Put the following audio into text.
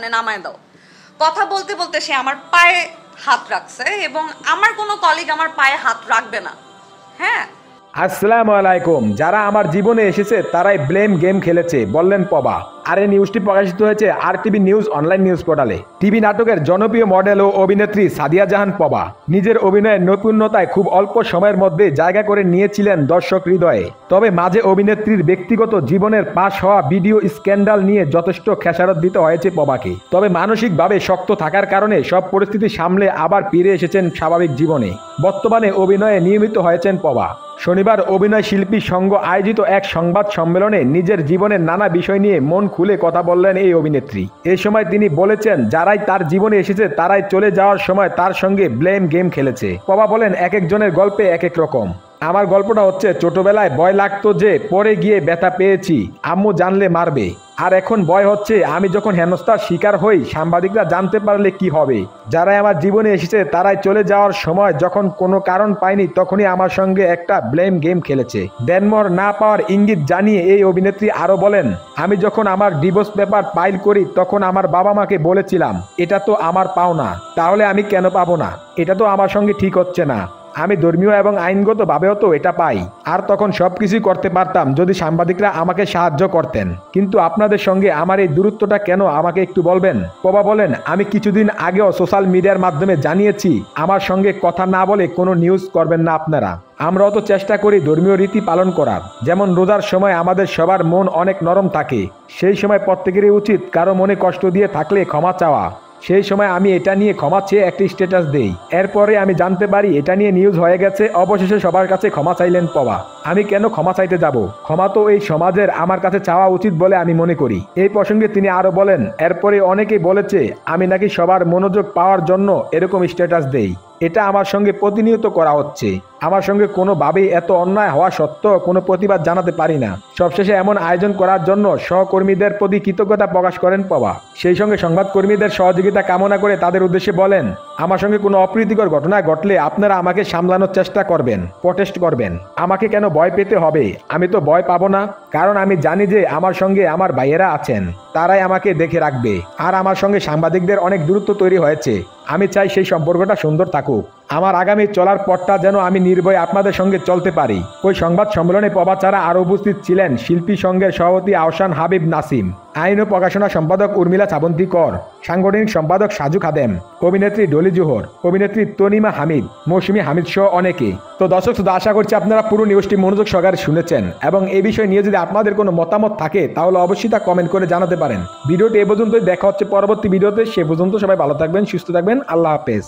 মানে নামায় দাও। কথা বলতে বলতে সে আমার পায়ে হাত রাখছে এবং আমার কোনো কলিগ আমার পায়ে হাত রাখবে না। হ্যাঁ? আসসালামু আলাইকুম। যারা আমার জীবনে এসেছে, তারাই ব্লেম গেম খেলেছে। বললেন পবা। আর এই নিউজটি প্রকাশিত হয়েছে R TV news online news পোর্টালে। টিভি নাটকের জনপ্রিয় মডেল ও অভিনেত্রী সাদিয়া জাহান পবা। নিজের অভিনয়ের নৈপুণ্যতায় খুব অল্প সময়ের মধ্যে জায়গা করে নিয়েছিলেন দর্শক হৃদয়ে। তবে মাঝে অভিনেত্রীর ব্যক্তিগত জীবনের পাশ হওয়া ভিডিও স্ক্যান্ডাল নিয়ে যথেষ্ট খেসারত দিতে হয়েছে পবাকে। তবে মানসিকভাবে শক্ত থাকার কারণে সব পরিস্থিতি সামলে আবার ফিরে এসেছেন স্বাভাবিক জীবনে। বর্তমানে অভিনয়ে নিয়মিত হয়েছেন পবা। শনিবার অভিনয় শিল্পী সংঘ আয়োজিত এক সংবাদ সম্মেলনে নিজের জীবনের নানা বিষয় নিয়ে মন খুলে কথা বললেন এই অভিনেত্রী। এ সময় তিনি বলেছেন, যারাই তার জীবনে এসেছে, তারাই চলে যাওয়ার সময় তার সঙ্গে ব্লেম গেম খেলেছে। পবা বলেন এক একজনের গল্পে এক এক রকম। আমার গল্পটা হচ্ছে, ছোটবেলায় ভয় লাগতো যে, পরে গিয়ে ব্যথা পেয়েছি, আম্মু জানলে মারবে। আর এখন ভয় হচ্ছে, আমি যখন হেনস্থার শিকার হই, সাংবাদিকরা জানতে পারলে কি হবে? যারাই আমার জীবনে এসেছে, তারাই চলে যাওয়ার সময় যখন কোনো কারণ পায়নি, তখনই আমার সঙ্গে একটা ব্লেম গেম খেলেছে। ডেনমর না পাওয়ার ইঙ্গিত জানিয়ে এই অভিনেত্রী আরও বলেন, আমি যখন আমার ডিভোর্স পেপার ফাইল করি, তখন আমার বাবা মাকে বলেছিলাম, এটা তো আমার পাওনা, তাহলে আমি কেন পাবো না? এটা তো আমার সঙ্গে ঠিক হচ্ছে না। আমি ধর্মীয় এবং আইনগতভাবেও তো এটা পাই। আর তখন সব কিছুই করতে পারতাম যদি সাংবাদিকরা আমাকে সাহায্য করতেন। কিন্তু আপনাদের সঙ্গে আমার এই দূরত্বটা কেন আমাকে একটু বলবেন? পবা বলেন, আমি কিছুদিন আগেও সোশ্যাল মিডিয়ার মাধ্যমে জানিয়েছি, আমার সঙ্গে কথা না বলে কোনো নিউজ করবেন না আপনারা। আমরাও তো চেষ্টা করি ধর্মীয় রীতি পালন করার। যেমন রোজার সময় আমাদের সবার মন অনেক নরম থাকে। সেই সময় প্রত্যেকেরই উচিত কারও মনে কষ্ট দিয়ে থাকলে ক্ষমা চাওয়া। সেই সময় আমি এটা নিয়ে ক্ষমা চেয়ে একটি স্ট্যাটাস দেই। এরপরে আমি জানতে পারি এটা নিয়ে নিউজ হয়ে গেছে, অবশেষে সবার কাছে ক্ষমা চাইলেন পবা। আমি কেন ক্ষমা চাইতে যাব? ক্ষমা তো এই সমাজের আমার কাছে চাওয়া উচিত বলে আমি মনে করি। এই প্রসঙ্গে তিনি আরও বলেন, এরপরে অনেকেই বলেছে, আমি নাকি সবার মনোযোগ পাওয়ার জন্য এরকম স্ট্যাটাস দেই। এটা আমার সঙ্গে প্রতিনিয়ত করা হচ্ছে। আমার সঙ্গে কোনোভাবেই এত অন্যায় হওয়া সত্ত্বেও কোনো প্রতিবাদ জানাতে পারি না। সবশেষে এমন আয়োজন করার জন্য সহকর্মীদের প্রতি কৃতজ্ঞতা প্রকাশ করেন পবা। সেই সঙ্গে সংবাদকর্মীদের সহযোগিতা কামনা করে তাদের উদ্দেশ্যে বলেন আমার সঙ্গে কোনো অপ্রীতিকর ঘটনা ঘটলে আপনারা আমাকে সামলানোর চেষ্টা করবেন, প্রটেস্ট করবেন। আমাকে কেন ভয় পেতে হবে? আমি তো ভয় পাবো না, কারণ আমি জানি যে আমার সঙ্গে আমার ভাইয়েরা আছেন, তারাই আমাকে দেখে রাখবে। আর আমার সঙ্গে সাংবাদিকদের অনেক দূরত্ব তৈরি হয়েছে। আমি চাই সেই সম্পর্কটা সুন্দর থাকুক। আমার আগামী চলার পথটা যেন আমি নির্ভয়ে আপনাদের সঙ্গে চলতে পারি। ওই সংবাদ সম্মেলনে পবা ছাড়া আরও উপস্থিত ছিলেন শিল্পী সংঘের সভাপতি আহসান হাবিব নাসিম, আইন ও প্রকাশনা সম্পাদক উর্মিলা চাবন্তী কর সাংগঠনিক সম্পাদক সাজু খাদেম, অভিনেত্রী ডলি জোহর, অভিনেত্রী তনিমা হামিদ, মৌসুমী হামিদ সহ অনেকে। তো দর্শক, শুধু আশা করছি আপনারা পুরো নিউজটি মনোযোগ সহকারে শুনেছেন এবং এই বিষয় নিয়ে যদি আপনাদের কোনো মতামত থাকে, তাহলে অবশ্যই তা কমেন্ট করে জানাতে পারেন। ভিডিওটি এ পর্যন্তই, দেখা হচ্ছে পরবর্তী ভিডিওতে। সে পর্যন্ত সবাই ভালো থাকবেন, সুস্থ থাকবেন, আল্লাহ হাফেজ।